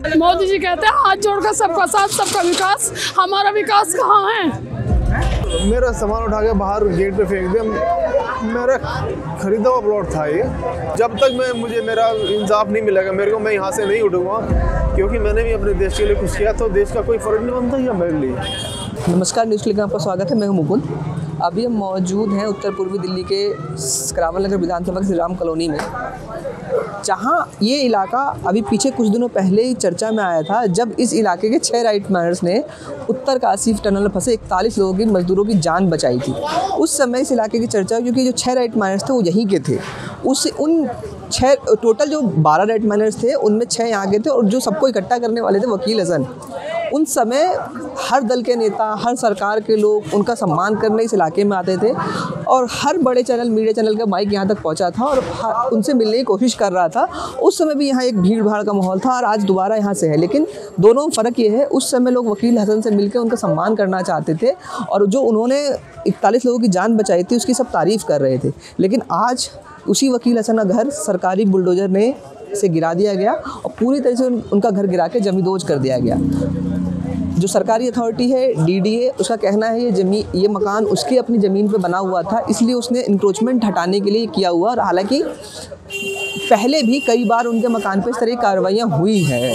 मोदी जी कहते हैं हाथ जोड़कर सबका साथ सबका विकास। हमारा विकास कहाँ है? मेरा सामान उठा के बाहर गेट पे फेंक दिया। मेरा खरीदा हुआ प्लॉट था ये। जब तक मैं मुझे मेरा इंसाफ नहीं मिलेगा मेरे को मैं यहाँ से नहीं उठूँगा क्योंकि मैंने भी अपने देश के लिए कुछ किया तो देश का कोई फ़र्क नहीं बनता या मेरे लिए? नमस्कार न्यूज़ क्लिक में आपका स्वागत है। मैं हूँ मुकुंद अभी हम मौजूद हैं उत्तर पूर्वी दिल्ली के करावल नगर विधानसभा के श्री राम कॉलोनी में। जहाँ ये इलाका अभी पीछे कुछ दिनों पहले ही चर्चा में आया था, जब इस इलाके के छः राइट मैनर्स ने उत्तर काशी टनल में फंसे इकतालीस लोगों की मजदूरों की जान बचाई थी। उस समय इस इलाके की चर्चा हुई क्योंकि जो छः राइट माइनर्स थे वो यहीं के थे। उस उन छः टोटल जो बारह राइट माइनर्स थे, उनमें छः यहाँ के थे और जो सबको इकट्ठा करने वाले थे वकील हसन। उन समय हर दल के नेता हर सरकार के लोग उनका सम्मान करने इस इलाके में आते थे और हर बड़े चैनल मीडिया चैनल का माइक यहाँ तक पहुँचा था और उनसे मिलने की कोशिश कर रहा था। उस समय भी यहाँ एक भीड़ भाड़ का माहौल था और आज दोबारा यहाँ से है। लेकिन दोनों में फ़र्क ये है उस समय लोग वकील हसन से मिलकर उनका सम्मान करना चाहते थे और जो उन्होंने इकतालीस लोगों की जान बचाई थी उसकी सब तारीफ़ कर रहे थे। लेकिन आज उसी वकील हसन का घर सरकारी बुलडोजर ने से गिरा दिया गया और पूरी तरह से उन, उनका घर गिरा के जमीदोज कर दिया गया। जो सरकारी अथॉरिटी है डीडीए उसका कहना है ये जमी, ये मकान उसकी अपनी ज़मीन पर बना हुआ था, इसलिए उसने इंक्रोचमेंट हटाने के लिए किया हुआ और हालाँकि पहले भी कई बार उनके मकान पर इस तरह की कार्रवाइयाँ हुई हैं।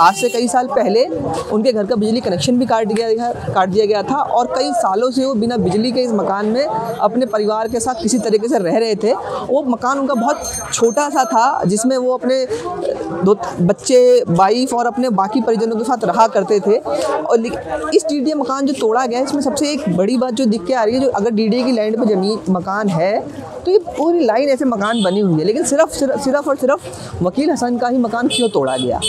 आज से कई साल पहले उनके घर का बिजली कनेक्शन भी काट दिया गया, काट दिया गया था और कई सालों से वो बिना बिजली के इस मकान में अपने परिवार के साथ किसी तरीके से रह रहे थे। वो मकान उनका बहुत छोटा सा था, जिसमें वो अपने दो बच्चे वाइफ और अपने बाकी परिजनों के साथ रहा करते थे। और इस डी मकान जो तोड़ा गया है इसमें सबसे एक बड़ी बात जो दिख के आ रही है, जो अगर डीडीए की लैंड पर ज़मीन, मकान है तो ये पूरी लाइन ऐसे मकान बनी हुई है लेकिन सिर्फ़ सिर्फ़ और सिर्फ़ वकील हसन का ही मकान क्यों तोड़ा गया?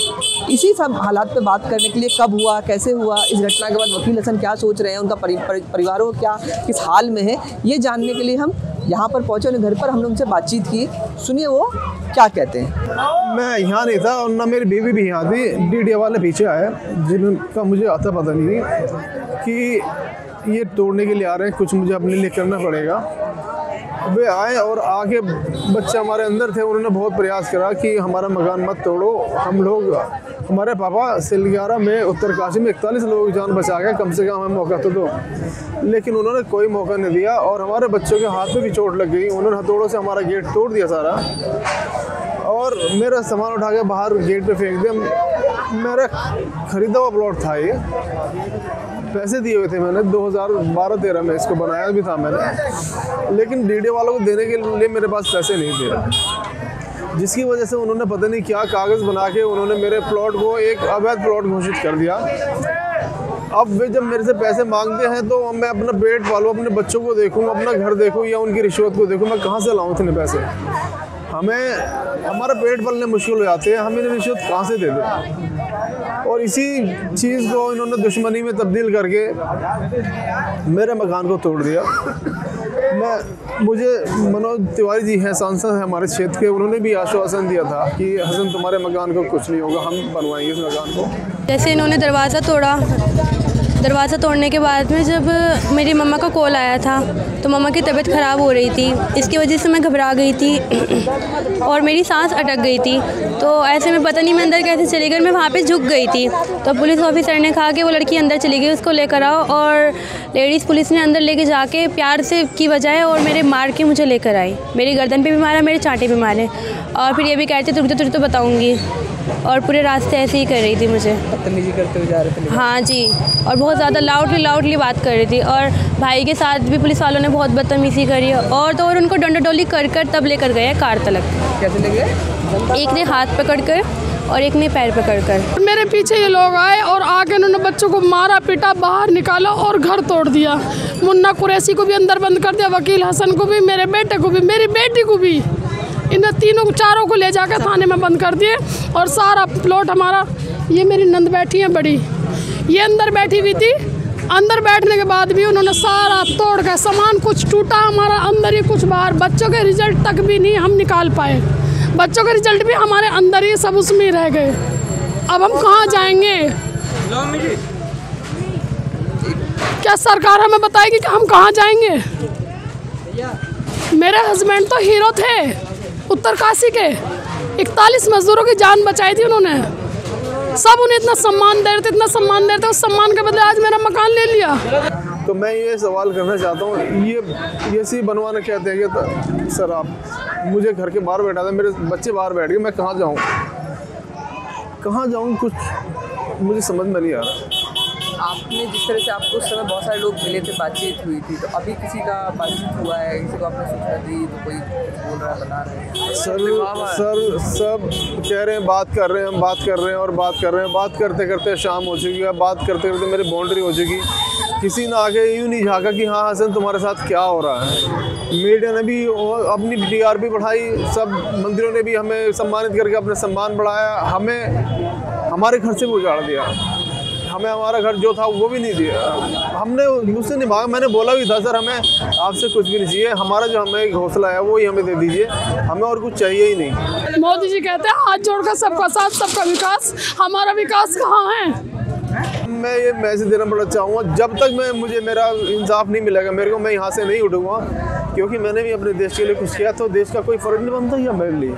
इसी सब हालात पे बात करने के लिए कब हुआ कैसे हुआ इस घटना के बाद वकील हसन क्या सोच रहे हैं उनका परि, परि, परिवारों क्या किस हाल में है ये जानने के लिए हम यहाँ पर पहुँचे उन्हें घर पर हमने उनसे बातचीत की। सुनिए वो क्या कहते हैं। मैं यहाँ नहीं था और ना मेरी बीवी भी यहाँ थी डीडीए वाले पीछे आए जिनका मुझे आता पता नहीं कि ये तोड़ने के लिए आ रहे हैं कुछ मुझे अपने लिए करना पड़ेगा। वे आए और आके बच्चे हमारे अंदर थे, उन्होंने बहुत प्रयास करा कि हमारा मकान मत तोड़ो। हम लोग, हमारे पापा सिलग्यारह में, उत्तरकाशी में इकतालीस लोगों जान बचा के कम से कम हमें मौका तो दो। लेकिन उन्होंने कोई मौका नहीं दिया और हमारे बच्चों के हाथ में भी चोट लग गई। उन्होंने हथौड़ों से हमारा गेट तोड़ दिया सारा। और मेरा सामान उठा के बाहर गेट पे फेंक दिया। मेरा खरीदा हुआ प्लॉट था ये। पैसे दिए हुए थे मैंने 2012-13 में इसको बनाया भी था मैंने। लेकिन डीडे वालों को देने के लिए मेरे पास पैसे नहीं थे। जिसकी वजह से उन्होंने पता नहीं क्या कागज़ बना के उन्होंने मेरे प्लॉट को एक अवैध प्लॉट घोषित कर दिया। अब वे जब मेरे से पैसे मांगते हैं तो मैं अपना पेट पालूँ, अपने बच्चों को देखूँ, अपना घर देखूँ या उनकी रिश्वत को देखूँ, मैं कहाँ से लाऊँ इतने पैसे? हमें, हमारा पेट पलने मुश्किल हो जाते हैं, हम इन्हें रिश्वत कहाँ से दे दें? और इसी चीज़ को इन्होंने दुश्मनी में तब्दील करके मेरे मकान को तोड़ दिया। मैं, मुझे मनोज तिवारी जी हैं, सांसद हैं हमारे क्षेत्र के, उन्होंने भी आश्वासन दिया था कि हसन, तुम्हारे मकान को कुछ नहीं होगा, हम बनवाएँगे इस मकान को। जैसे इन्होंने दरवाज़ा तोड़ा दरवाज़ा तोड़ने के बाद में जब मेरी मम्मा का कॉल आया था तो मम्मा की तबीयत ख़राब हो रही थी। इसकी वजह से मैं घबरा गई थी और मेरी सांस अटक गई थी। तो ऐसे में पता नहीं मैं अंदर कैसे चली गई, मैं वहाँ पे झुक गई थी। तो पुलिस ऑफिसर ने कहा कि वो लड़की अंदर चली गई, उसको लेकर आओ और लेडीज़ पुलिस ने अंदर लेके जाके प्यार से की बजाय और मेरे मार के मुझे लेकर आई। मेरी गर्दन पे भी मारा, मेरे चाँटे भी मारे। और फिर ये भी कहते तुझे तुझे तो बताऊँगी। और पूरे रास्ते ऐसे ही कर रही थी मुझे। बदतमीजी करते हुए जा रहे थे हाँ जी और बहुत ज़्यादा लाउडली लाउडली बात कर रही थी। और भाई के साथ भी पुलिस वालों ने बहुत बदतमीज़ी करी और तो और उनको डंडोडोली कर कर तब लेकर गए कार तलक। कैसे लगे एक ने हाथ पकड़ कर और एक ने पैर पकड़ कर। मेरे पीछे ये लोग आए और आके उन्होंने बच्चों को मारा पीटा बाहर निकाला और घर तोड़ दिया। मुन्ना कुरैसी को भी अंदर बंद कर दिया वकील हसन को भी मेरे बेटे को भी मेरी बेटी को भी। इन्हें तीनों चारों को ले जाकर थाने में बंद कर दिए और सारा प्लॉट हमारा, ये मेरी नंद बैठी है बड़ी। ये अंदर बैठी हुई थी। अंदर बैठने के बाद भी उन्होंने सारा तोड़ कर सामान कुछ टूटा हमारा, अंदर ही कुछ बाहर। बच्चों के रिज़ल्ट तक भी नहीं हम निकाल पाए। बच्चों के रिज़ल्ट भी हमारे अंदर ही सब उसमें रह गए। अब हम कहाँ जाएँगे? क्या सरकार हमें बताएगी कि हम कहाँ जाएँगे? मेरे हस्बैंड तो हीरो थे। उत्तरकाशी के इकतालीस मजदूरों की जान बचाई थी उन्होंने। सब उन्हें इतना सम्मान दे रहे थे इतना सम्मान दे रहे थे उस सम्मान के बदले आज मेरा मकान ले लिया। तो मैं ये सवाल करना चाहता हूँ ये ये सी बनवाना कहते हैं कि तो, सर आप मुझे घर के बाहर बैठा था मेरे बच्चे बाहर बैठ गए मैं कहाँ जाऊँ? कहाँ जाऊँ कुछ मुझे समझ में नहीं आ रहा। आपने जिस तरह से आपको उस समय बहुत सारे लोग मिले थे, बातचीत हुई थी तो अभी किसी का बातचीत हुआ है? किसी को आपने सूचना दी तो कोई बोल रहा है, बता रहे हैं? सर सर, सब कह रहे हैं, बात कर रहे हैं, हम बात कर रहे हैं और बात कर रहे हैं। बात करते करते शाम हो चुकी है बात करते करते मेरी बाउंड्री हो चुकी। किसी ने आगे यूँ नहीं झाँका कि हाँ हसन, तुम्हारे साथ क्या हो रहा है? मीडिया ने भी अपनी टीआरपी बढ़ाई, सब मंदिरों ने भी हमें सम्मानित करके अपने सम्मान बढ़ाया, हमें, हमारे घर से भी उजाड़ दिया। हमें हमारा घर जो था वो भी नहीं दिया। हमने मुझसे नहीं मांगा मैंने बोला भी था सर हमें आपसे कुछ भी नहीं चाहिए। हमारा जो हमें एक हौसला है वो ही हमें दे दीजिए। हमें और कुछ चाहिए ही नहीं। मोदी जी कहते हैं हाथ जोड़कर सबका साथ सबका विकास। हमारा विकास कहाँ है? मैं ये मैसेज देना बड़ा चाहूँगा। जब तक मैं मुझे मेरा इंसाफ नहीं मिलेगा मेरे को मैं यहाँ से नहीं उठूँगा क्योंकि मैंने भी अपने देश के लिए कुछ किया तो देश का कोई फ़र्क नहीं बनता या मेरे लिए।